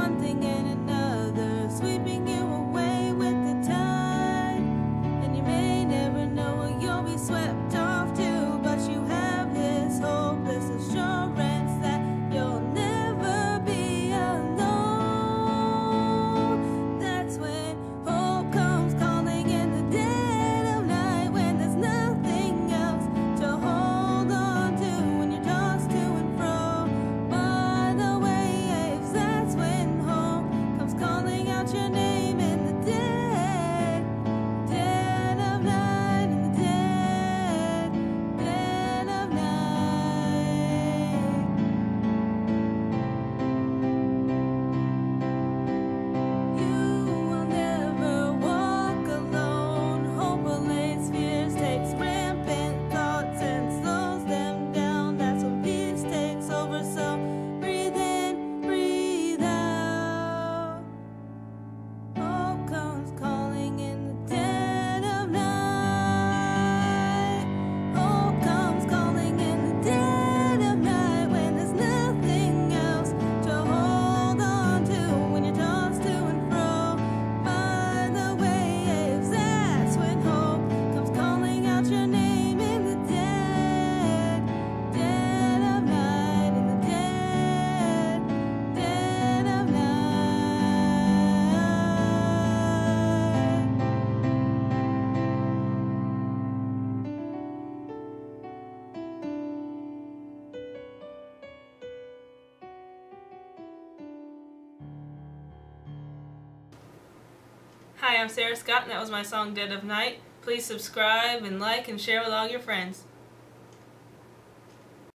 one thing and another. Hi, I'm Sarah Scott and that was my song Dead of Night. Please subscribe and like and share with all your friends.